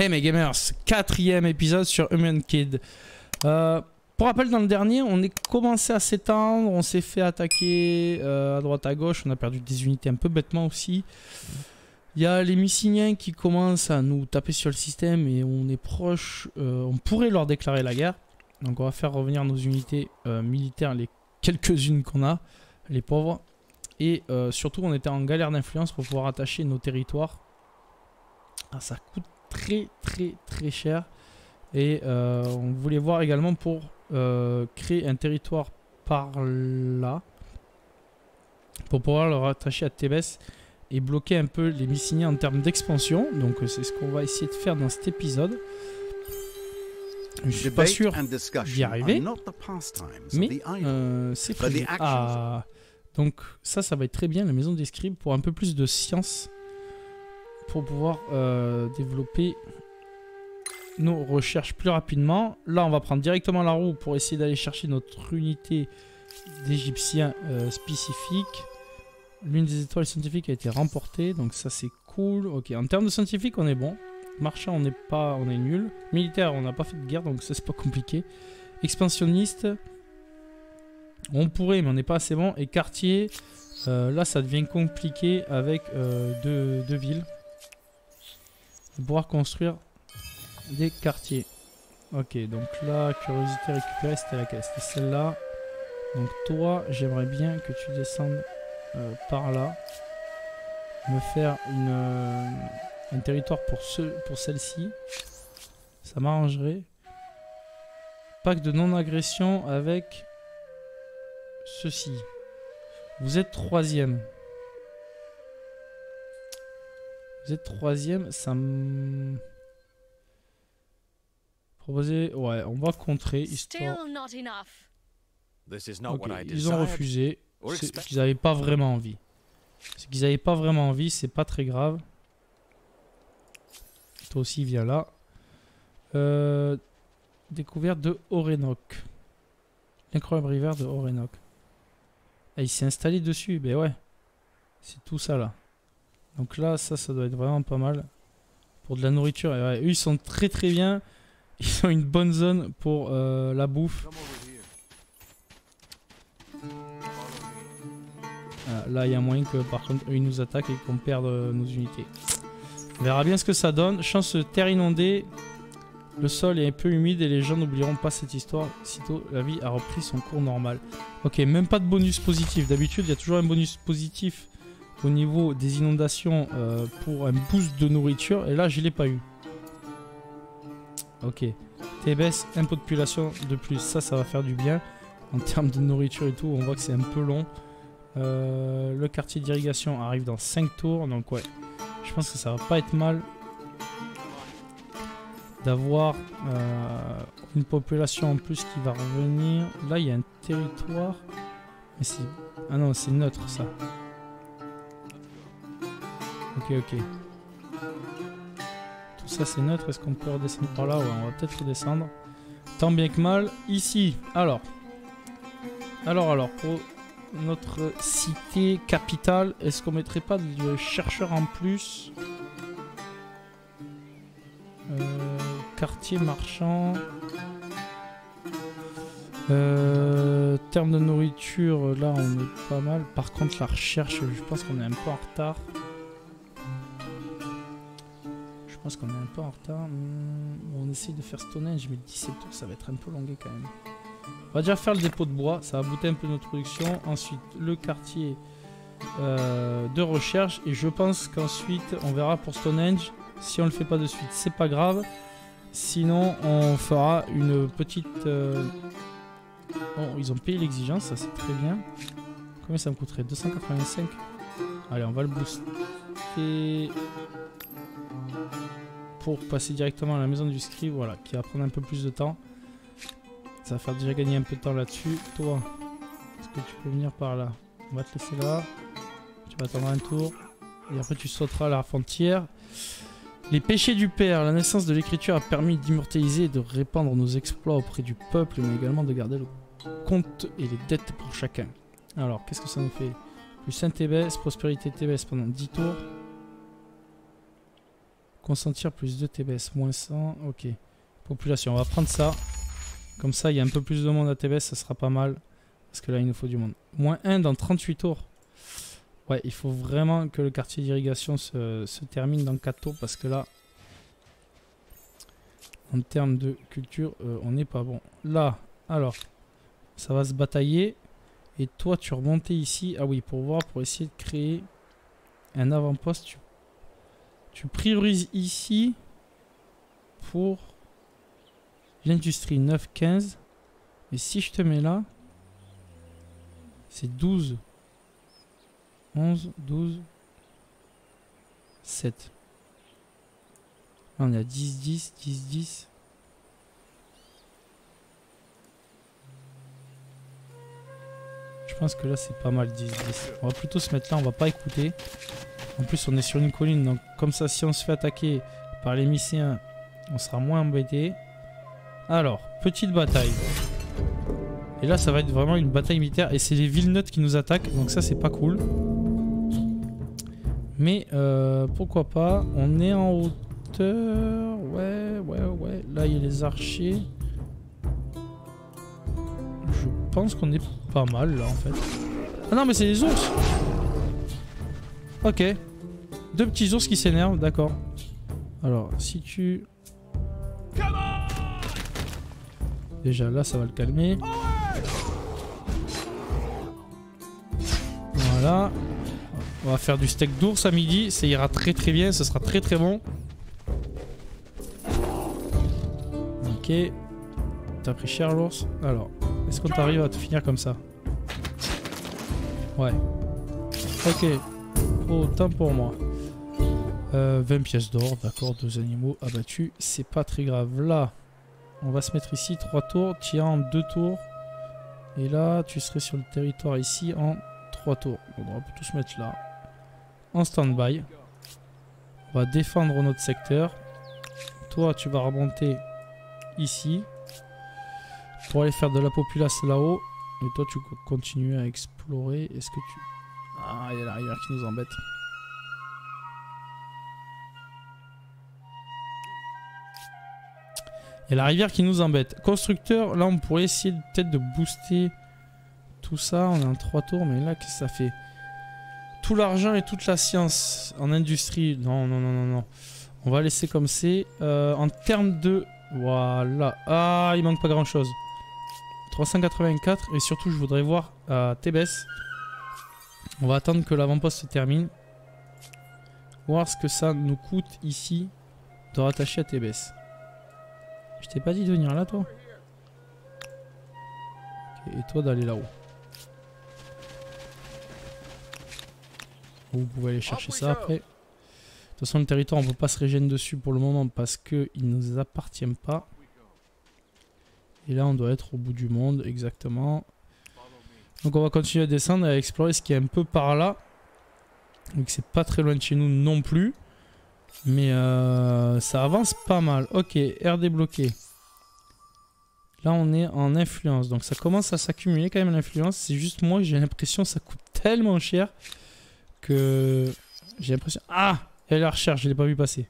Hey mes gamers, quatrième épisode sur Human Kid. Euh, pour rappel, dans le dernier, on est commencé à s'étendre, on s'est fait attaquer euh, à droite à gauche, on a perdu des unités un peu bêtement aussi. Il y a les Myciniens qui commencent à nous taper sur le système et on est proche, euh, on pourrait leur déclarer la guerre. Donc on va faire revenir nos unités militaires, les quelques-unes qu'on a, les pauvres. Et surtout, on était en galère d'influence pour pouvoir attacher nos territoires. Ah, ça coûte très très très cher. Et euh, on voulait voir également pour euh, créer un territoire par là. Pour pouvoir le rattacher à Thébès et bloquer un peu les Myciniens en termes d'expansion. Donc euh, c'est ce qu'on va essayer de faire dans cet épisode. Je suis pas sûr d'y arriver. Mais c'est prévu. Ah, donc ça, ça va être très bien, la maison des scribes, pour un peu plus de science pour pouvoir euh, développer nos recherches plus rapidement. Là, on va prendre directement la roue pour essayer d'aller chercher notre unité d'égyptiens euh, spécifique. L'une des étoiles scientifiques a été remportée, donc ça c'est cool. Ok, en termes de scientifique, on est bon. Marchand, on n'est pas, on est nul. Militaire, on n'a pas fait de guerre, donc ça c'est pas compliqué. Expansionniste, on pourrait, mais on n'est pas assez bon. Et quartier, euh, là ça devient compliqué avec deux, deux villes pouvoir construire des quartiers. Ok, donc là, curiosité récupérée, c'était laquelle C'était celle-là. Donc toi, j'aimerais bien que tu descendes euh, par là. Me faire une, euh, un territoire pour, ce, pour celle-ci. Ça m'arrangerait. Pacte de non-agression avec ceci. Vous êtes troisième. Vous êtes troisième, ça me... Proposer... Ouais, on va contrer, histoire... ils ont refusé. C'est qu'ils n'avaient pas vraiment envie. C'est qu'ils n'avaient pas vraiment envie, c'est pas très grave. Toi aussi, viens là. Euh, découverte de Orenok. L'incroyable rivière de Orenok. Ah, il s'est installé dessus, ben ouais. C'est tout ça là. Donc là, ça, ça doit être vraiment pas mal. Pour de la nourriture. Et eux, ils sont très très bien. Ils ont une bonne zone pour euh, la bouffe. Ah, là, il y a moyen que par contre, eux, ils nous attaquent et qu'on perde euh, nos unités. On verra bien ce que ça donne. Chance terre inondée. Le sol est un peu humide et les gens n'oublieront pas cette histoire. Sitôt, la vie a repris son cours normal. Ok, même pas de bonus positif. D'habitude, il y a toujours un bonus positif au niveau des inondations euh, pour un boost de nourriture. Et là, je l'ai pas eu. Ok. TBS, un de population de plus. Ça, ça va faire du bien. En termes de nourriture et tout, on voit que c'est un peu long. Euh, le quartier d'irrigation arrive dans 5 tours. Donc ouais, je pense que ça va pas être mal d'avoir euh, une population en plus qui va revenir. Là, il y a un territoire. Ah non, c'est neutre ça. Ok. Tout ça c'est neutre. Est-ce qu'on peut redescendre par là? Ouais, on va peut-être redescendre. Tant bien que mal. Ici, alors. Alors, alors, pour notre cité capitale, est-ce qu'on mettrait pas de chercheur en plus? Euh, Quartier marchand. Euh, termes de nourriture, là on est pas mal. Par contre, la recherche, je pense qu'on est un peu en retard pense qu'on est un peu en retard. On essaye de faire Stonehenge, mais 17 tours, ça va être un peu longué quand même. On va déjà faire le dépôt de bois, ça va booter un peu notre production. Ensuite, le quartier euh, de recherche. Et je pense qu'ensuite, on verra pour Stonehenge. Si on le fait pas de suite, c'est pas grave. Sinon, on fera une petite... Euh, bon, ils ont payé l'exigence, ça c'est très bien. Combien ça me coûterait? 285 Allez, on va le booster pour passer directement à la maison du scribe, voilà, qui va prendre un peu plus de temps. Ça va faire déjà gagner un peu de temps là-dessus. Toi, est-ce que tu peux venir par là? On va te laisser là. Tu vas attendre un tour. Et après tu sauteras à la frontière. Les péchés du Père, la naissance de l'écriture a permis d'immortaliser et de répandre nos exploits auprès du peuple, mais également de garder le compte et les dettes pour chacun. Alors, qu'est-ce que ça nous fait? Plus Saint Thébès, prospérité Thébès pendant 10 tours. Consentir plus de TBS, moins 100, ok. Population, on va prendre ça. Comme ça, il y a un peu plus de monde à TBS, ça sera pas mal. Parce que là, il nous faut du monde. Moins 1 dans 38 tours. Ouais, il faut vraiment que le quartier d'irrigation se, se, termine dans 4 tours. Parce que là, en termes de culture, euh, on n'est pas bon. Là, alors, ça va se batailler. Et toi, tu remontais ici. Ah oui, pour voir, pour essayer de créer un avant-poste. Tu, tu priorises ici pour l'industrie 9-15. Et si je te mets là, c'est 12. 11, 12, 7. Là, on est à 10, 10, 10, 10. Pense que là, c'est pas mal 10, 10. On va plutôt se mettre là, on va pas écouter. En plus, on est sur une colline, donc comme ça, si on se fait attaquer par les mycéens, on sera moins embêté. Alors, petite bataille. Et là, ça va être vraiment une bataille militaire. Et c'est les villes qui nous attaquent. Donc ça, c'est pas cool. Mais euh, pourquoi pas. On est en hauteur. Ouais, ouais, ouais. Là, il y a les archers. Je pense qu'on est pas mal, là, en fait. Ah non, mais c'est les ours Ok. Deux petits ours qui s'énervent, d'accord. Alors, si tu... Déjà là, ça va le calmer. Voilà. On va faire du steak d'ours à midi. Ça ira très très bien. Ça sera très très bon. Ok. T'as pris cher l'ours. Alors, est-ce qu'on t'arrive à te finir comme ça Ouais. Ok. Autant pour moi. 20 euh, pièces d'or, d'accord, deux animaux abattus. C'est pas très grave. Là, on va se mettre ici, trois tours. Tiens, en deux tours. Et là, tu serais sur le territoire ici en trois tours. on va plutôt se mettre là. En stand-by. On va défendre notre secteur. Toi, tu vas remonter ici. Pour aller faire de la populace là-haut. Et toi, tu continues à explorer. Est-ce que tu... Ah, il y a la rivière qui nous embête. Il y a la rivière qui nous embête. Constructeur, là on pourrait essayer peut-être de booster tout ça. On est en 3 tours, mais là qu'est-ce que ça fait? Tout l'argent et toute la science en industrie. Non, non, non, non, non. On va laisser comme c'est. Euh, en termes de... Voilà. Ah, il manque pas grand-chose. 384. Et surtout, je voudrais voir à TBS. On va attendre que l'avant-poste se termine. Voir ce que ça nous coûte ici de rattacher à TBS. Je t'ai pas dit de venir là, toi? Et toi d'aller là-haut? Vous pouvez aller chercher ça après. De toute façon, le territoire, on peut pas se régénérer dessus pour le moment parce qu'il ne nous appartient pas. Et là, on doit être au bout du monde, exactement. Donc on va continuer à descendre et à explorer ce qui est un peu par là. Donc c'est pas très loin de chez nous non plus. Mais euh, ça avance pas mal. Ok, R débloqué. Là, on est en influence. Donc, ça commence à s'accumuler quand même l'influence. C'est juste moi, j'ai l'impression ça coûte tellement cher que j'ai l'impression... Ah Elle la recherche, je l'ai pas vu passer.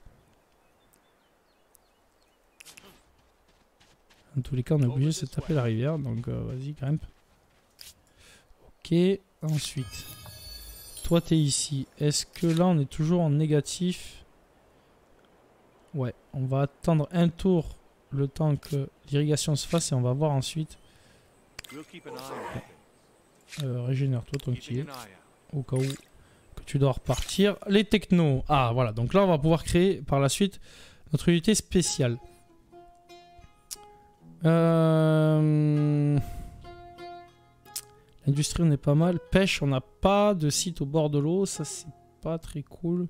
Dans tous les cas, on est obligé de se taper la rivière. Donc, euh, vas-y, grimpe. Ok, ensuite. Toi, t'es ici. Est-ce que là, on est toujours en négatif? Ouais, on va attendre un tour le temps que l'irrigation se fasse et on va voir ensuite. Euh, Régénère-toi tant qu'il est. Au cas où que tu dois repartir. Les technos. Ah voilà, donc là on va pouvoir créer par la suite notre unité spéciale. Euh... L'industrie on est pas mal. Pêche, on n'a pas de site au bord de l'eau. Ça c'est pas très cool.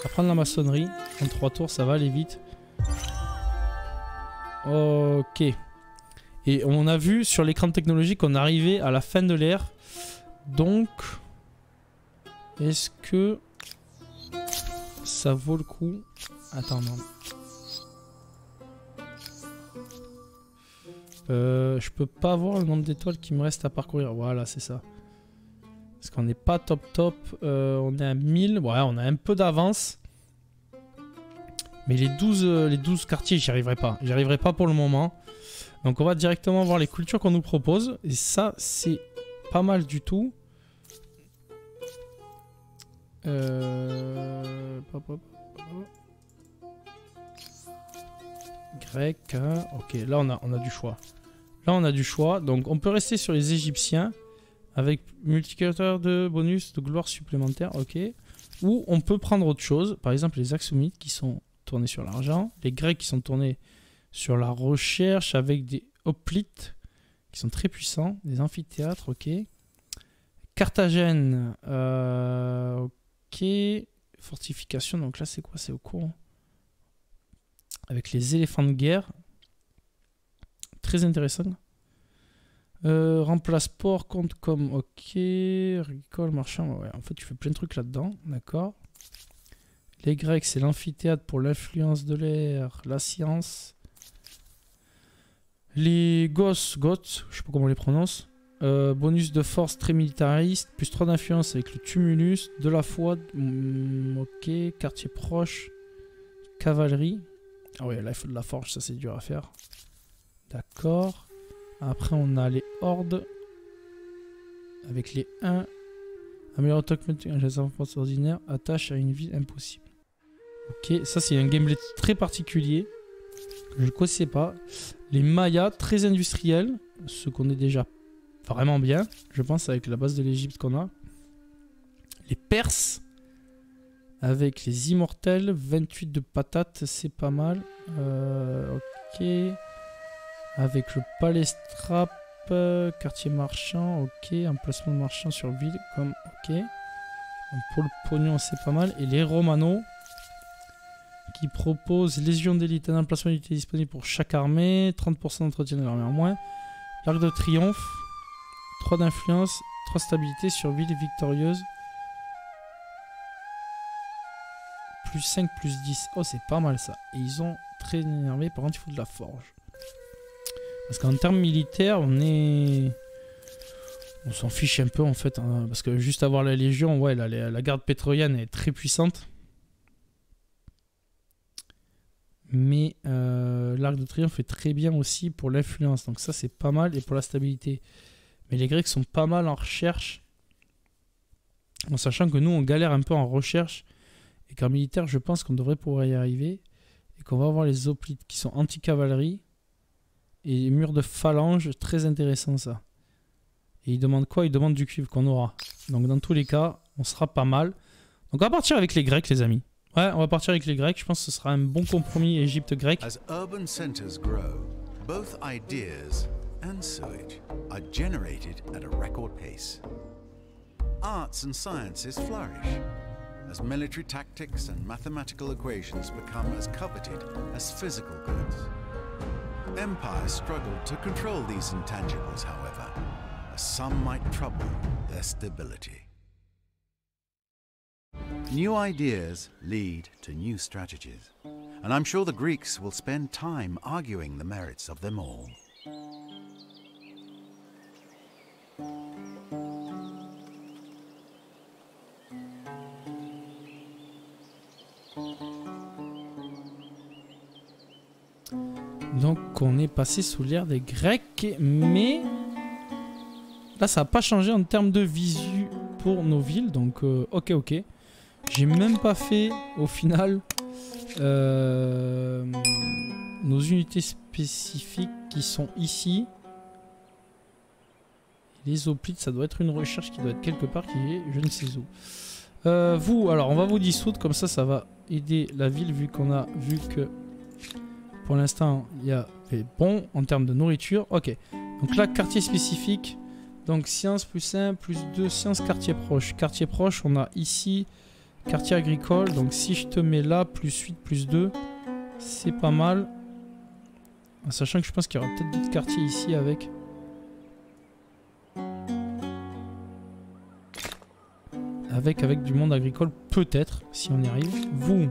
On va prendre la maçonnerie. En trois tours, ça va aller vite. Ok. Et on a vu sur l'écran technologique qu'on arrivait à la fin de l'ère. Donc, est-ce que ça vaut le coup? Attends, non. Euh, je peux pas voir le nombre d'étoiles qui me reste à parcourir. Voilà, c'est ça. Parce qu'on n'est pas top top. Euh, on est à 1000. Ouais, on a un peu d'avance. Mais les 12, euh, les 12 quartiers, j'y arriverai pas. J'y arriverai pas pour le moment. Donc on va directement voir les cultures qu'on nous propose. Et ça, c'est pas mal du tout. Euh... Grec. Hein. Ok, là on a, on a du choix. Là on a du choix. Donc on peut rester sur les Égyptiens. Avec multiplicateur de bonus de gloire supplémentaire. Ok. Ou on peut prendre autre chose. Par exemple les Axomites qui sont tournés sur l'argent. Les Grecs qui sont tournés sur la recherche avec des hoplites qui sont très puissants. Des amphithéâtres. Ok. Carthagène. Euh, ok. Fortification. Donc là c'est quoi? C'est au courant avec les éléphants de guerre. Très intéressant. Euh, remplace port, compte comme ok. Ricole, marchand. En fait, tu fais plein de trucs là-dedans. D'accord. Les Grecs, c'est l'amphithéâtre pour l'influence de l'air, la science. Les Goths, Goths, je sais pas comment les prononce. Euh, bonus de force très militariste, plus 3 d'influence avec le tumulus, de la foi, mm, ok, quartier proche, cavalerie. Ah ouais, là il faut de la forge, ça c'est dur à faire. D'accord. Après on a les hordes. Avec les 1. Améliore un les force ordinaire. Attache à une ville impossible. Ok, ça c'est un gameplay très particulier. Je ne connaissais pas. Les Mayas, très industriels. Ce qu'on est déjà vraiment bien. Je pense avec la base de l'Egypte qu'on a. Les Perses. Avec les immortels, 28 de patates, c'est pas mal. Euh, ok. Avec le palestrap, quartier marchand, ok. Emplacement marchand sur ville, comme ok. pour le pognon, c'est pas mal. Et les Romano, qui proposent Légion d'élite, un emplacement d'unité disponible pour chaque armée, 30% d'entretien de l'armée en moins. L'arc de triomphe, 3 d'influence, 3 stabilité sur ville victorieuse. plus 5, plus 10. Oh, c'est pas mal ça. Et ils ont très énervé. Par contre, il faut de la forge. Parce qu'en termes militaires, on est... On s'en fiche un peu en fait. Hein, parce que juste avoir la Légion, ouais, la, garde pétrolienne est très puissante. Mais euh, l'arc de triomphe est très bien aussi pour l'influence. Donc ça, c'est pas mal. Et pour la stabilité. Mais les Grecs sont pas mal en recherche. En sachant que nous, on galère un peu en recherche. Et qu'en militaire, je pense qu'on devrait pouvoir y arriver. Et qu'on va avoir les hoplites qui sont anti-cavalerie. Et murs de phalange, très intéressant ça. Et ils demandent quoi? Ils demandent du cuivre qu'on aura. Donc dans tous les cas, on sera pas mal. Donc on va partir avec les Grecs, les amis. Ouais, on va partir avec les Grecs. Je pense que ce sera un bon compromis Égypte-Grec. And sewage are generated at a record pace. Arts and sciences flourish. as military tactics and mathematical equations become as coveted as physical goods. Empires struggled to control these intangibles, however, as some might trouble their stability. New ideas lead to new strategies, and I'm sure the Greeks will spend time arguing the merits of them all. Donc on est passé sous l'ère des Grecs, mais là ça n'a pas changé en termes de visu pour nos villes, donc euh, ok ok. J'ai même pas fait au final euh, nos unités spécifiques qui sont ici. Les hoplites, ça doit être une recherche qui doit être quelque part qui est je ne sais où. Euh, vous, alors on va vous dissoudre, comme ça ça va aider la ville vu qu'on a vu que pour l'instant, il y a bon en termes de nourriture. Ok. Donc là, quartier spécifique. Donc science plus 1, plus 2, science quartier proche. Quartier proche, on a ici quartier agricole. Donc si je te mets là, plus 8, plus 2, c'est pas mal. En sachant que je pense qu'il y aura peut-être d'autres quartiers ici avec. Avec, avec du monde agricole, peut-être, si on y arrive. Vous,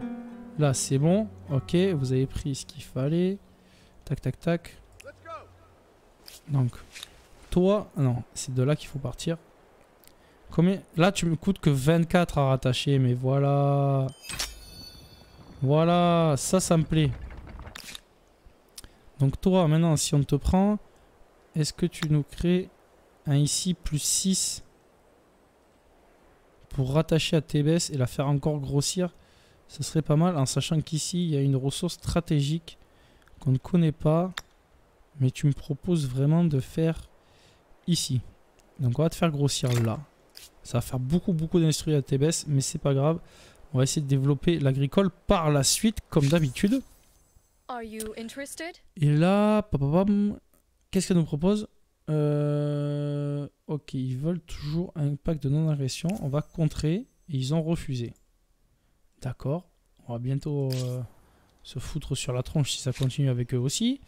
Là, c'est bon. Ok, vous avez pris ce qu'il fallait. Tac, tac, tac. Donc, toi... Non, c'est de là qu'il faut partir. Combien? Là, tu me coûtes que 24 à rattacher, mais voilà. Voilà, ça, ça me plaît. Donc toi, maintenant, si on te prend, est-ce que tu nous crées un ici plus 6 pour rattacher à TBS et la faire encore grossir? Ce serait pas mal en sachant qu'ici, il y a une ressource stratégique qu'on ne connaît pas. Mais tu me proposes vraiment de faire ici. Donc on va te faire grossir là. Ça va faire beaucoup beaucoup d'industrie à TBS, mais c'est pas grave. On va essayer de développer l'agricole par la suite, comme d'habitude. Et là, qu'est-ce qu'elle nous propose? Euh, Ok, ils veulent toujours un pack de non-agression. On va contrer et ils ont refusé. D'accord. On va bientôt euh, se foutre sur la tronche si ça continue avec eux aussi.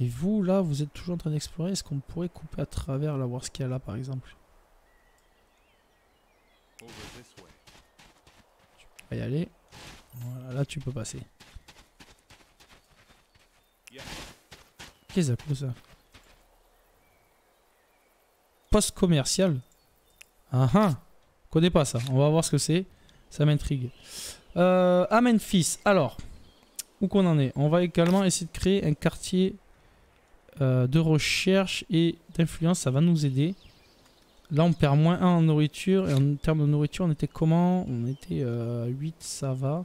Et vous, là, vous êtes toujours en train d'explorer. Est-ce qu'on pourrait couper à travers, là, voir ce qu'il y a là, par exemple? Tu peux y aller. Voilà, là, tu peux passer. Qu'est-ce que c'est ça? Poste commercial Ah ah Connais pas ça. On va voir ce que c'est. Ça m'intrigue. Euh, à Memphis. Alors, où qu'on en est? On va également essayer de créer un quartier euh, de recherche et d'influence. Ça va nous aider. Là, on perd moins 1 en nourriture. Et en termes de nourriture, on était comment? On était euh, 8, ça va.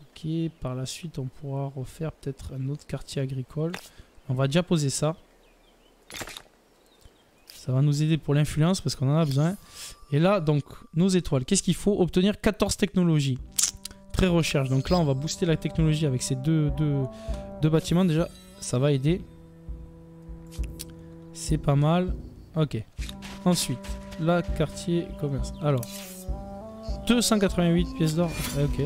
Ok, par la suite, on pourra refaire peut-être un autre quartier agricole. On va déjà poser ça. Ça va nous aider pour l'influence parce qu'on en a besoin. Et là, donc, nos étoiles. Qu'est-ce qu'il faut Obtenir 14 technologies. Très recherche. Donc là, on va booster la technologie avec ces deux, deux, deux bâtiments. Déjà, ça va aider. C'est pas mal. Ok. Ensuite, la quartier commerce. Alors, 288 pièces d'or. Ok.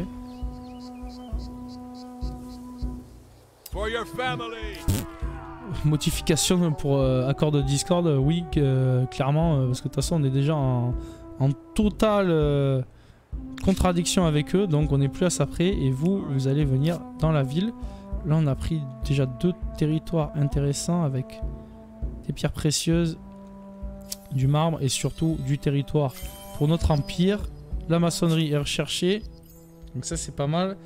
For your family. Modification pour euh, accord de Discord, oui, clairement, euh, parce que de toute façon, on est déjà en, totale euh, contradiction avec eux, donc on n'est plus à ça près. Et vous, vous allez venir dans la ville. Là, on a pris déjà deux territoires intéressants avec des pierres précieuses, du marbre et surtout du territoire pour notre empire. La maçonnerie est recherchée, donc ça c'est pas mal.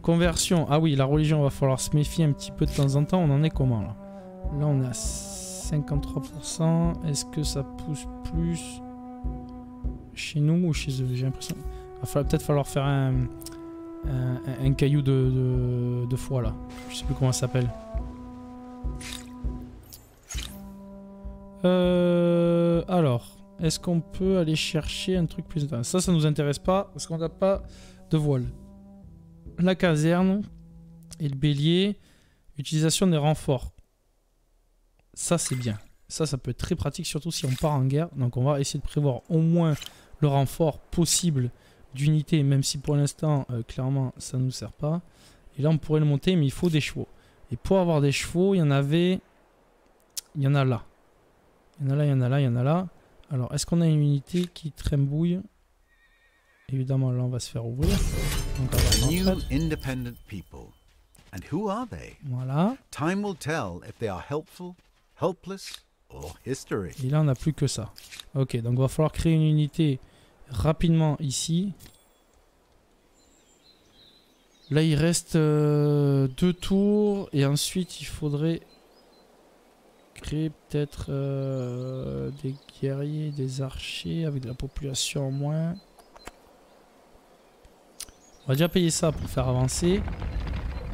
Conversion, ah oui, la religion, va falloir se méfier un petit peu de temps en temps. On en est comment là? Là, on est à 53%. Est-ce que ça pousse plus? Chez nous ou chez eux J'ai l'impression. Il va peut-être falloir faire un, un, caillou de, de, foie là. Je sais plus comment ça s'appelle. Euh, alors, est-ce qu'on peut aller chercher un truc plus Ça, ça nous intéresse pas parce qu'on n'a pas de voile. La caserne et le bélier. Utilisation des renforts. Ça, c'est bien. Ça, ça peut être très pratique, surtout si on part en guerre. Donc, on va essayer de prévoir au moins le renfort possible d'unités, même si pour l'instant, euh, clairement, ça ne nous sert pas. Et là, on pourrait le monter, mais il faut des chevaux. Et pour avoir des chevaux, il y en avait... Il y en a là. Il y en a là, il y en a là, il y en a là. Alors, est-ce qu'on a une unité qui trembouille? Évidemment, là, on va se faire ouvrir. Donc, are they? Voilà. Time will tell if they are helpful helpless. Et là, on n'a plus que ça. Ok, donc il va falloir créer une unité rapidement ici. Là, il reste euh, deux tours. Et ensuite, il faudrait créer peut-être euh, des guerriers, des archers avec de la population en moins. On va déjà payer ça pour faire avancer.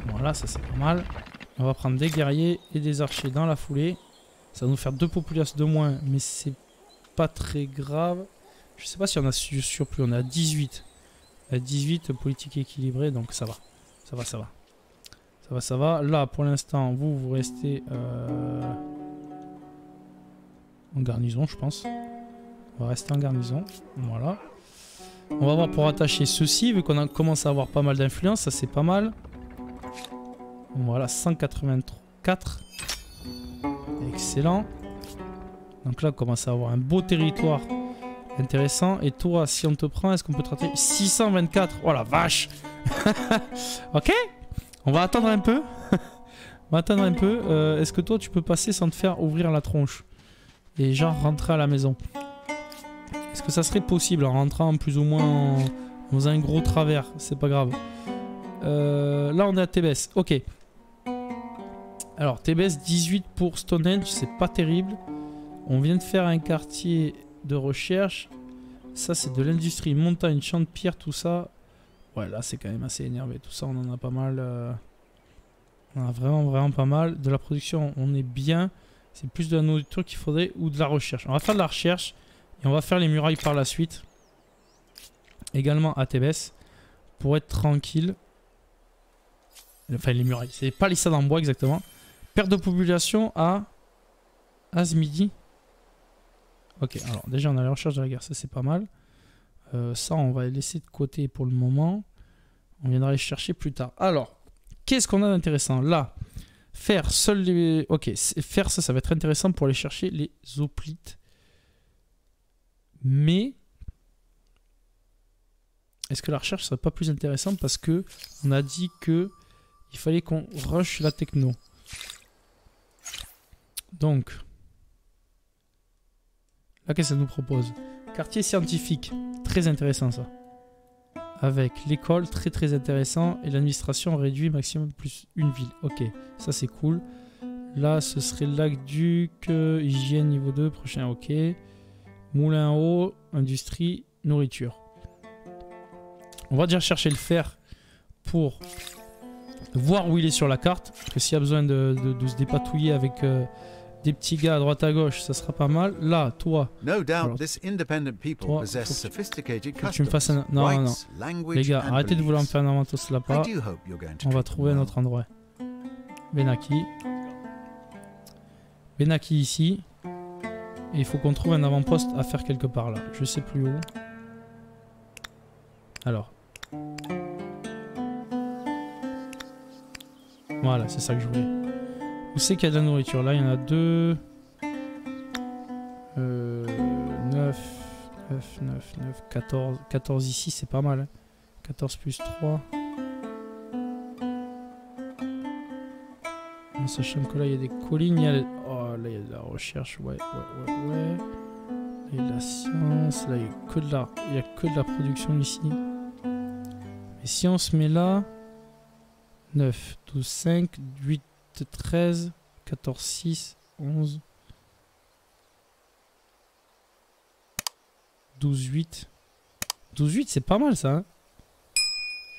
Voilà, ça c'est pas mal. On va prendre des guerriers et des archers dans la foulée. Ça va nous faire deux populations de moins, mais c'est pas très grave. Je sais pas si on a surplus, on à 18. À 18, politique équilibrée, donc ça va. Ça va, ça va. Ça va, ça va. Là, pour l'instant, vous, vous restez euh, en garnison, je pense. On va rester en garnison. Voilà. On va voir pour attacher ceci, vu qu'on a commencé à avoir pas mal d'influence, ça c'est pas mal. Voilà, 184. Excellent. Donc là, on commence à avoir un beau territoire intéressant. Et toi, si on te prend, est-ce qu'on peut traiter 624 Oh la vache Ok? On va attendre un peu. on va attendre un peu. Euh, est-ce que toi, tu peux passer sans te faire ouvrir la tronche? Et genre rentrer à la maison Est-ce que ça serait possible en rentrant plus ou moins en, faisant un gros travers? C'est pas grave. Euh, là, on est à TBS. Ok. Alors, TBS 18 pour Stonehenge, c'est pas terrible. On vient de faire un quartier de recherche. Ça, c'est de l'industrie. Montagne, champ de pierre, tout ça. Ouais, là, c'est quand même assez énervé. Tout ça, on en a pas mal. euh, On en a vraiment, vraiment pas mal. De la production, on est bien. C'est plus de la nourriture qu'il faudrait ou de la recherche. On va faire de la recherche et on va faire les murailles par la suite. Également à TBS pour être tranquille. Enfin, les murailles. C'est pas les en bois exactement. Perte de population à Asmidi. Ok, alors déjà on a la recherche de la guerre, ça c'est pas mal. Euh, ça on va laisser de côté pour le moment. On viendra les chercher plus tard. Alors, qu'est-ce qu'on a d'intéressant? Là, faire seul les... Ok, faire ça, ça va être intéressant pour aller chercher les hoplites. Mais... Est-ce que la recherche serait pas plus intéressante parce que on a dit que il fallait qu'on rush la techno? Donc, là, qu'est-ce que ça nous propose? Quartier scientifique, très intéressant ça. Avec l'école, très très intéressant. Et l'administration réduit maximum plus une ville. Ok, ça c'est cool. Là, ce serait lac Duc, euh, hygiène niveau 2, prochain, ok. Moulin eau, industrie, nourriture. On va déjà chercher le fer pour voir où il est sur la carte. Parce que s'il y a besoin de se dépatouiller avec euh, des petits gars à droite à gauche, ça sera pas mal. Là, toi, No doubt Alors, this independent people toi, possess sophisticated tu me fasses un- non, non, les gars, arrêtez de vouloir me faire un inventos là I pas. do hope you're going to On va trouver well. notre endroit. Benaki. Benaki ici. Et il faut qu'on trouve un avant-poste à faire quelque part là. Je sais plus où. Alors. Voilà, c'est ça que je voulais. C'est qu'il y a de la nourriture Là, il y en a deux. Euh, 9, 9, 9, 9, 14. 14 ici, c'est pas mal. hein. 14 plus 3. En sachant que là il y a des collines, il y a... Oh, là il y a de la recherche, ouais, ouais, ouais, ouais. Il la science, là il y a que de la, a que de la production ici. Mais si on se met là, 9, 12, 5, 8, 13, 14, 6, 11, 12, 8. 12, 8 c'est pas mal ça, hein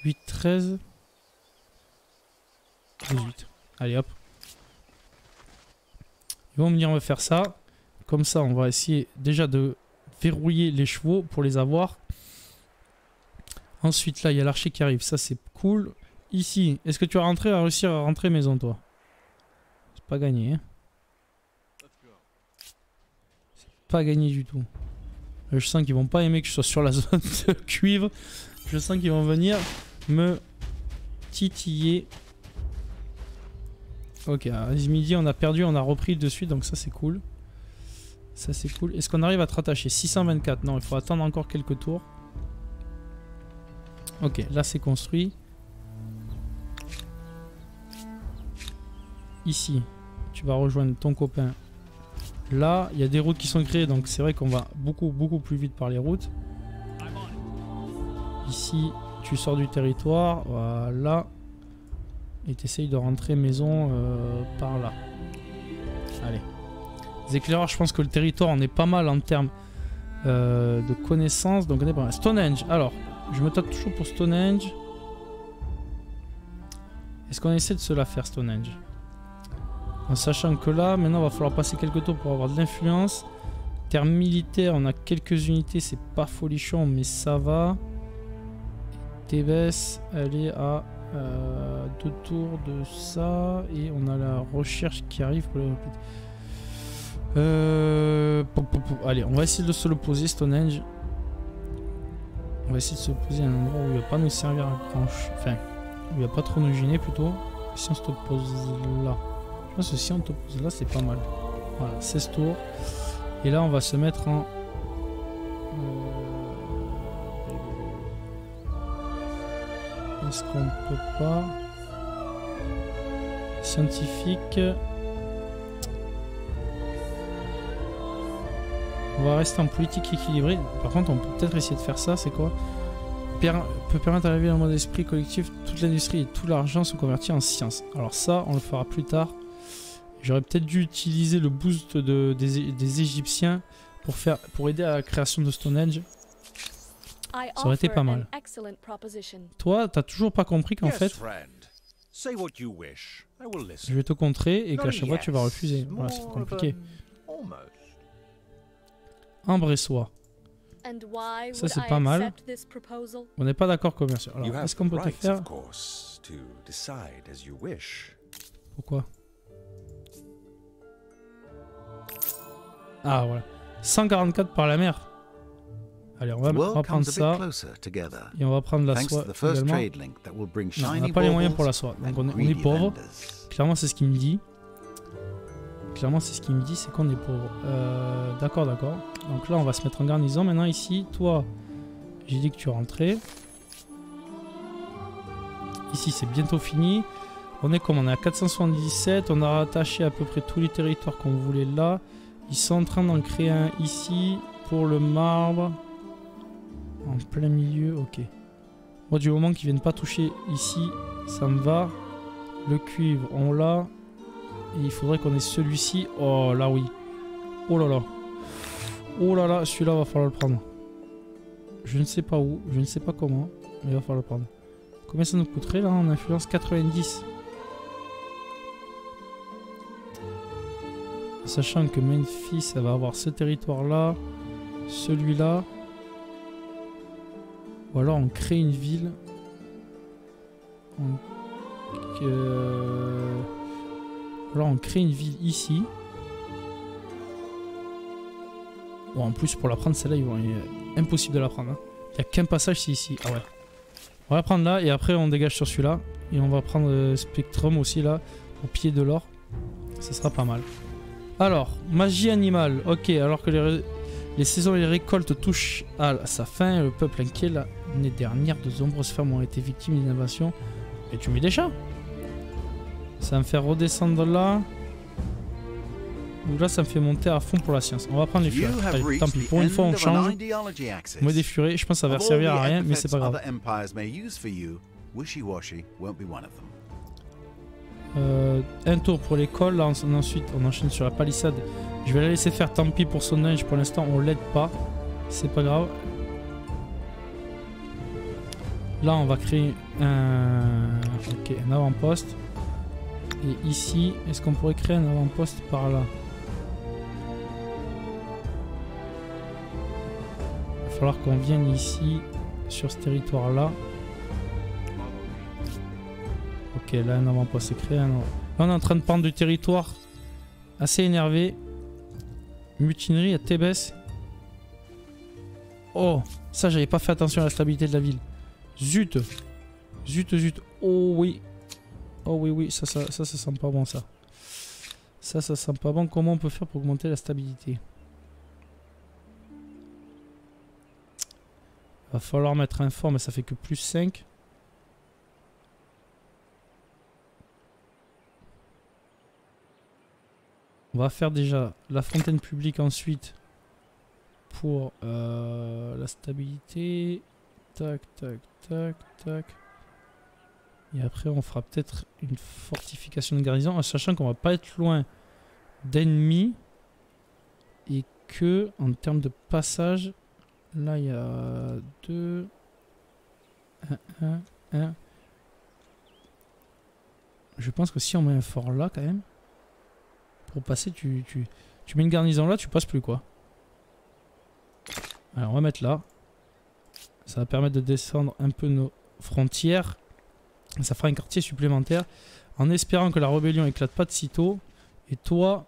8, 13, 18. Allez hop. Ils vont me on va faire ça. Comme ça, on va essayer déjà de verrouiller les chevaux pour les avoir. Ensuite, là, il y a l'archer qui arrive. Ça, c'est cool. Ici, est-ce que tu vas rentrer réussir à rentrer maison, toi? Pas gagné. Hein pas gagné du tout. Je sens qu'ils vont pas aimer que je sois sur la zone de cuivre. Je sens qu'ils vont venir me titiller. Ok, à midi on a perdu, on a repris de suite, donc ça c'est cool. Ça c'est cool. Est-ce qu'on arrive à te rattacher? 624, non, il faut attendre encore quelques tours. Ok, là c'est construit. Ici, tu vas rejoindre ton copain. Là, il y a des routes qui sont créées, donc c'est vrai qu'on va beaucoup, beaucoup plus vite par les routes. Ici, tu sors du territoire, voilà. Et t'essayes de rentrer maison euh, par là. Allez. Les éclaireurs, je pense que le territoire, on est pas mal en termes euh, de connaissances. Donc on est pas mal. Stonehenge, alors, je me tape toujours pour Stonehenge. Est-ce qu'on essaie de se la faire Stonehenge? En sachant que là, maintenant, il va falloir passer quelques tours pour avoir de l'influence. Terme militaire, on a quelques unités, c'est pas folichon, mais ça va. TBS, elle est à euh, deux tours de ça. Et on a la recherche qui arrive pour les replites. Euh. Allez, on va essayer de se le poser, Stonehenge. On va essayer de se poser à un endroit où il va pas nous servir à grand Enfin, où il va pas trop nous gêner plutôt. Si on se pose là. Je pense que si on te pose là, c'est pas mal. Voilà, 16 tours. Et là, on va se mettre en. Euh, Est-ce qu'on peut pas. Scientifique? On va rester en politique équilibrée. Par contre, on peut peut-être essayer de faire ça. C'est quoi? Peut permettre à la vie en mode esprit collectif, toute l'industrie et tout l'argent sont convertis en science. Alors ça, on le fera plus tard. J'aurais peut-être dû utiliser le boost de, des, des, Égyptiens pour, faire, pour aider à la création de Stonehenge. Ça aurait été pas mal. Toi, t'as toujours pas compris qu'en fait, je vais te contrer et qu'à chaque fois tu vas refuser. Voilà, c'est compliqué. Embrassois. Ça c'est pas mal. On n'est pas d'accord commercial. Alors, est-ce qu'on peut te faire Pourquoi? Ah voilà. 144 par la mer. Allez, on va, on va prendre ça. Et on va prendre la soie également. Non, on n'a pas les moyens pour la soie. Donc on est, on est pauvre. Clairement, c'est ce qu'il me dit. Clairement, c'est ce qu'il me dit, c'est qu'on est pauvre. Euh, d'accord, d'accord. Donc là, on va se mettre en garnison. Maintenant, ici, toi, j'ai dit que tu rentrais. Ici, c'est bientôt fini. On est comme On est à 477. On a rattaché à peu près tous les territoires qu'on voulait là. Ils sont en train d'en créer un ici pour le marbre. En plein milieu, ok. Moi, du moment qu'ils viennent pas toucher ici, ça me va. Le cuivre, on l'a. Et il faudrait qu'on ait celui-ci. Oh là, oui. Oh là là. Oh là là, celui-là, va falloir le prendre. Je ne sais pas où, je ne sais pas comment, mais il va falloir le prendre. Combien ça nous coûterait là en influence 90 Sachant que Memphis, ça va avoir ce territoire-là, celui-là. Ou alors on crée une ville. On... alors on crée une ville ici. Bon, en plus, pour la prendre, celle-là, il est impossible de la prendre. Hein. Il n'y a qu'un passage, c'est ici. Ah ouais. On va la prendre là, et après, on dégage sur celui-là. Et on va prendre euh, Spectrum aussi, là, au pied de l'or. Ça sera pas mal. Alors, magie animale. Ok, alors que les, saisons et les récoltes touchent à sa fin, le peuple inquiet l'année dernière, de nombreuses femmes ont été victimes d'innovation. Et tu mets des chats Ça me faire redescendre là. Donc là, ça me fait monter à fond pour la science. On va prendre les furets. Allez, tant pis, pour une fois, on change. Met des furets. Je pense que ça va servir à rien, mais c'est pas grave. Euh, un tour pour l'école. Ensuite, on enchaîne sur la palissade. Je vais la laisser faire. Tant pis pour son âge. Pour l'instant, on l'aide pas. C'est pas grave. Là, on va créer un, un avant-poste. Et ici, est-ce qu'on pourrait créer un avant-poste par là? Il va falloir qu'on vienne ici, sur ce territoire-là. Ok, là un avant-poste créé. Là, on est en train de prendre du territoire. Assez énervé. Mutinerie à Thébès. Oh, ça j'avais pas fait attention à la stabilité de la ville. Zut. Zut, zut. Oh oui. Oh oui, oui, ça, ça, ça, ça sent pas bon ça. Ça, ça sent pas bon. Comment on peut faire pour augmenter la stabilité? Va falloir mettre un fort, mais ça fait que plus 5. On va faire déjà la fontaine publique ensuite pour euh, la stabilité. Tac, tac, tac, tac. Et après, on fera peut-être une fortification de garnison, en sachant qu'on va pas être loin d'ennemis. Et que, en termes de passage, là, il y a deux... Un, un, un. Je pense que si on met un fort là, quand même pour passer, tu, tu, mets une garnison là, tu passes plus quoi. Alors on va mettre là. Ça va permettre de descendre un peu nos frontières. Ça fera un quartier supplémentaire. En espérant que la rébellion éclate pas de sitôt. Et toi,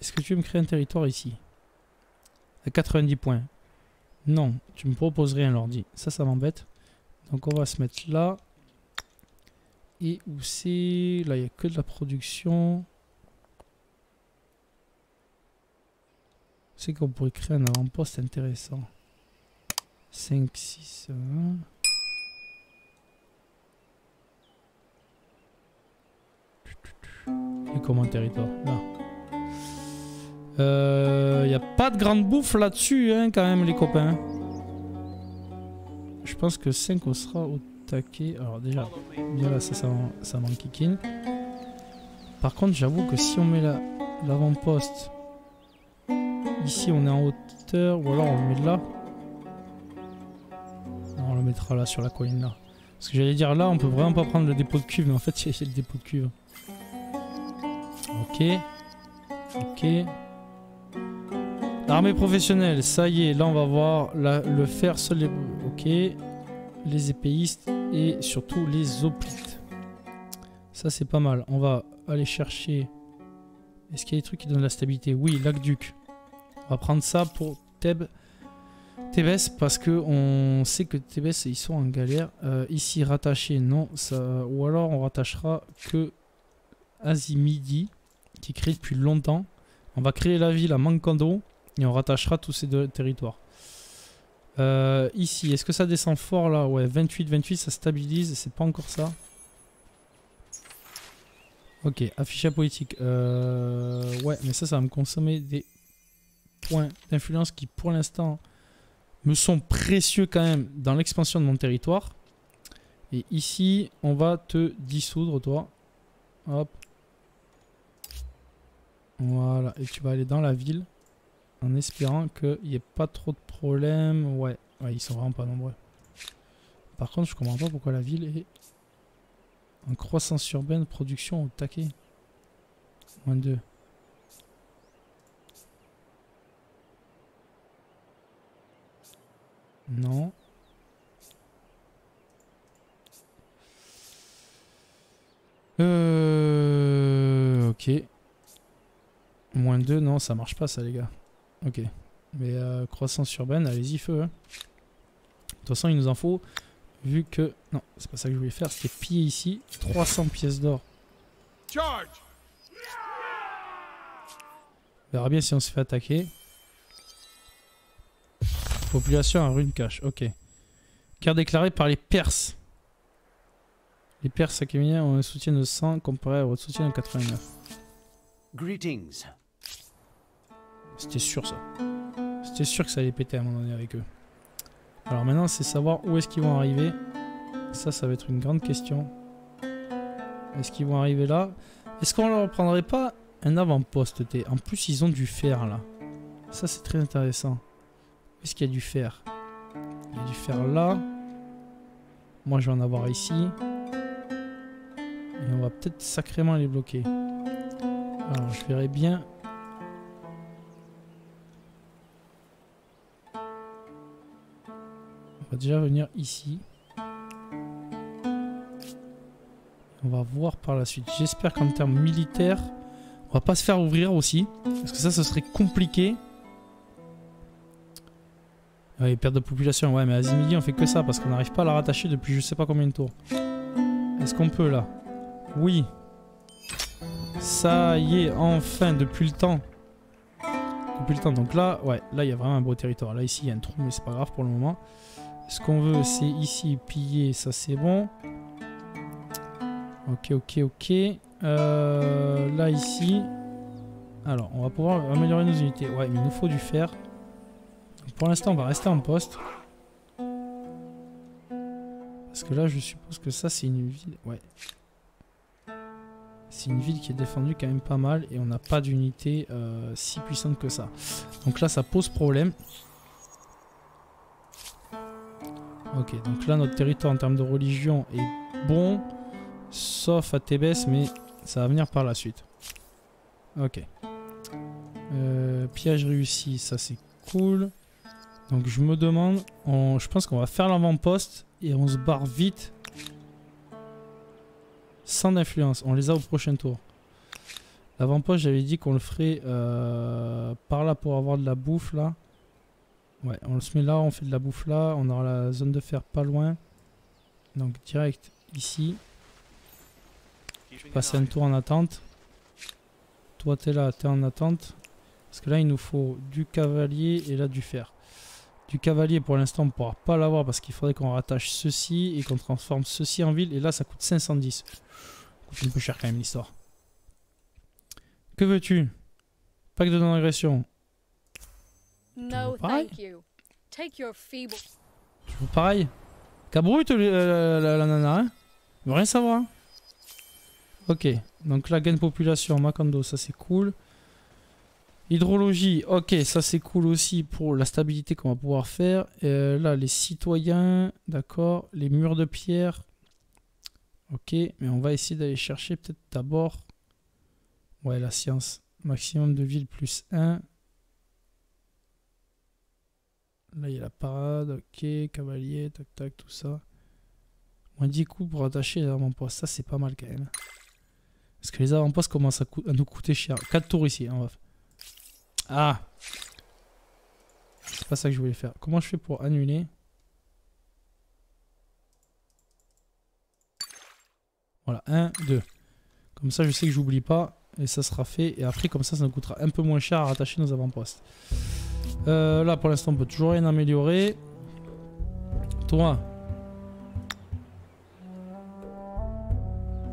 est-ce que tu veux me créer un territoire ici? À 90 points. Non, tu me proposes rien, l'ordi. Ça, ça m'embête. Donc on va se mettre là. Et où c'est? Là, il n'y a que de la production. C'est qu'on pourrait créer un avant-poste intéressant. 5, 6, 1. Et comment territoire Là. Il euh, n'y a pas de grande bouffe là-dessus, hein, quand même, les copains. je pense que 5 on sera au taquet. Alors déjà, bien là ça, ça, ça manque Par contre j'avoue que si on met l'avant-poste ici on est en hauteur ou alors on le met là. on le mettra là sur la colline là. Parce que j'allais dire là on peut vraiment pas prendre le dépôt de cuve mais en fait il le dépôt de cuve. Ok. Ok. Armée professionnelle, ça y est, là on va voir le fer seul les... Ok. Les épéistes et surtout les hoplites. Ça c'est pas mal. On va aller chercher... Est-ce qu'il y a des trucs qui donnent la stabilité? Oui, l'aqueduc. On va prendre ça pour Thèbes. Thébès parce que on sait que Thébès ils sont en galère. Euh, ici rattaché, non. Ou alors on rattachera que Azimidi qui créé depuis longtemps. On va créer la ville à Mankando et on rattachera tous ces deux territoires. Euh, ici, est-ce que ça descend fort là? Ouais, 28, 28, ça stabilise, c'est pas encore ça. Ok, affichage politique. Euh, ouais, mais ça, ça va me consommer des points d'influence qui, pour l'instant, me sont précieux quand même dans l'expansion de mon territoire. Et ici, on va te dissoudre, toi. Hop. Voilà, et tu vas aller dans la ville en espérant qu'il n'y ait pas trop de problèmes. Ouais. ouais, ils sont vraiment pas nombreux. Par contre, je comprends pas pourquoi la ville est en croissance urbaine, production au taquet. Moins 2. Non. Euh... Ok. Moins 2, non, ça marche pas ça les gars. Ok. Mais euh, croissance urbaine, allez-y feu. Hein. De toute façon, il nous en faut. Vu que... Non, c'est pas ça que je voulais faire. C'était piller ici. 300 pièces d'or. On verra bien si on se fait attaquer. Population à rune cache. Ok. Car déclaré par les Perses. Les Perses achéméniens ont un soutien de 100 comparé à votre soutien de 89. Greetings. C'était sûr ça. C'était sûr que ça allait péter à un moment donné avec eux. Alors maintenant c'est savoir où est-ce qu'ils vont arriver. Ça, ça va être une grande question. Est-ce qu'ils vont arriver là? Est-ce qu'on leur prendrait pas un avant-poste En plus ils ont du fer là. Ça c'est très intéressant. Où est-ce qu'il y a du fer Il y a du fer là. Moi je vais en avoir ici. Et on va peut-être sacrément les bloquer. Alors je verrai bien On va déjà venir ici. On va voir par la suite. J'espère qu'en termes militaires, on va pas se faire ouvrir aussi. Parce que ça, ce serait compliqué. Ouais, perte de population. Ouais, mais Azimili, on fait que ça parce qu'on n'arrive pas à la rattacher depuis je sais pas combien de tours. Est-ce qu'on peut là? Oui. Ça y est, enfin, depuis le temps. Depuis le temps. Donc là, ouais, là, il y a vraiment un beau territoire. Là, ici, il y a un trou, mais c'est pas grave pour le moment. Ce qu'on veut, c'est ici piller, ça c'est bon. Ok, ok, ok. Euh, là, ici. Alors, on va pouvoir améliorer nos unités. Ouais, mais il nous faut du fer. Pour l'instant, on va rester en poste. Parce que là, je suppose que ça, c'est une ville... Ouais. C'est une ville qui est défendue quand même pas mal. Et on n'a pas d'unité euh, si puissante que ça. Donc là, ça pose problème. Ok, donc là notre territoire en termes de religion est bon, sauf à Thébès, mais ça va venir par la suite. Ok. Euh, piège réussi, ça c'est cool. Donc je me demande, je pense qu'on va faire l'avant-poste et on se barre vite. Sans influence, on les a au prochain tour. L'avant-poste, j'avais dit qu'on le ferait euh, par là pour avoir de la bouffe là. Ouais, on se met là, on fait de la bouffe là, on aura la zone de fer pas loin. Donc direct ici. Passer un tour en attente. Toi t'es là, t'es en attente. Parce que là il nous faut du cavalier et là du fer. Du cavalier pour l'instant on pourra pas l'avoir parce qu'il faudrait qu'on rattache ceci et qu'on transforme ceci en ville. Et là ça coûte 510. Ça coûte un peu cher quand même l'histoire. Que veux-tu? Pack de non-agression. No, thank you. Take your feeble. Tu veux pareil? Cabrute, la, la, la nana, hein? Il veut rien savoir. Ok, donc la gain de population, Makando, ça c'est cool. Hydrologie, ok, ça c'est cool aussi pour la stabilité qu'on va pouvoir faire. Euh, là, les citoyens, d'accord. Les murs de pierre. Ok, mais on va essayer d'aller chercher peut-être d'abord... Ouais, la science. Maximum de ville plus 1. Là, il y a la parade, ok, cavalier, tac, tac, tout ça. Moins 10 coups pour attacher les avant-postes. Ça, c'est pas mal quand même. Parce que les avant-postes commencent à, nous coûter cher. 4 tours ici, hein, Ah C'est pas ça que je voulais faire. Comment je fais pour annuler? Voilà, 1, 2. Comme ça, je sais que j'oublie pas. Et ça sera fait. Et après, comme ça, ça nous coûtera un peu moins cher à rattacher nos avant-postes. Euh, là, pour l'instant, on peut toujours rien améliorer. Toi.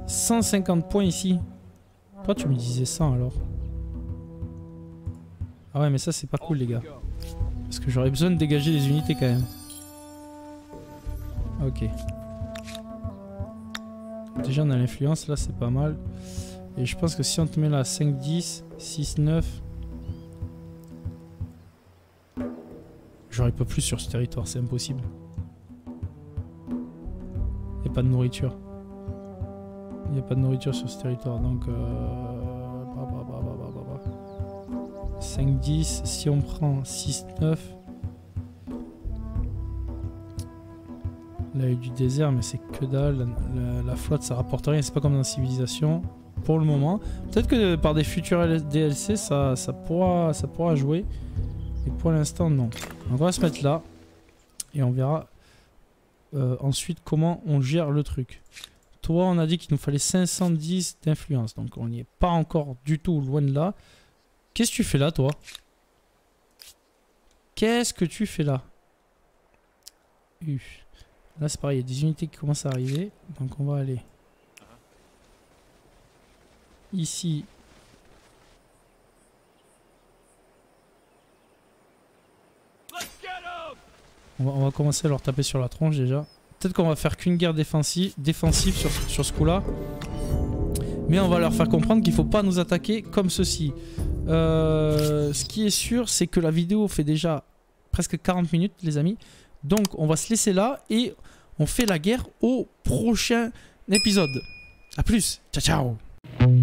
150 points ici. Toi, tu me disais 100 alors. Ah ouais, mais ça, c'est pas cool, les gars. Parce que j'aurais besoin de dégager des unités quand même. Ok. Déjà, on a l'influence. Là, c'est pas mal. Et je pense que si on te met là 5, 10, 6, 9... J'aurais pas plus sur ce territoire, c'est impossible. Il a pas de nourriture. N'y a pas de nourriture sur ce territoire, donc... Euh... 5, 10, si on prend 6, 9... Là, il y a eu du désert, mais c'est que dalle. La, flotte, ça rapporte rien. C'est pas comme dans civilisation. Pour le moment. Peut-être que par des futurs DLC, ça, ça, pourra, ça pourra jouer. Mais pour l'instant, non. On va se mettre là. Et on verra euh, ensuite comment on gère le truc. Toi, on a dit qu'il nous fallait 510 d'influence. Donc on n'y est pas encore du tout loin de là. Qu'est-ce que tu fais là, toi? Qu'est-ce que tu fais là? Là, c'est pareil, il y a des unités qui commencent à arriver. Donc on va aller ici On va, commencer à leur taper sur la tronche déjà. Peut-être qu'on va faire qu'une guerre défensive, sur, sur ce coup-là. Mais on va leur faire comprendre qu'il ne faut pas nous attaquer comme ceci. Euh, ce qui est sûr, c'est que la vidéo fait déjà presque 40 minutes, les amis. Donc, on va se laisser là et on fait la guerre au prochain épisode. A plus. Ciao, ciao.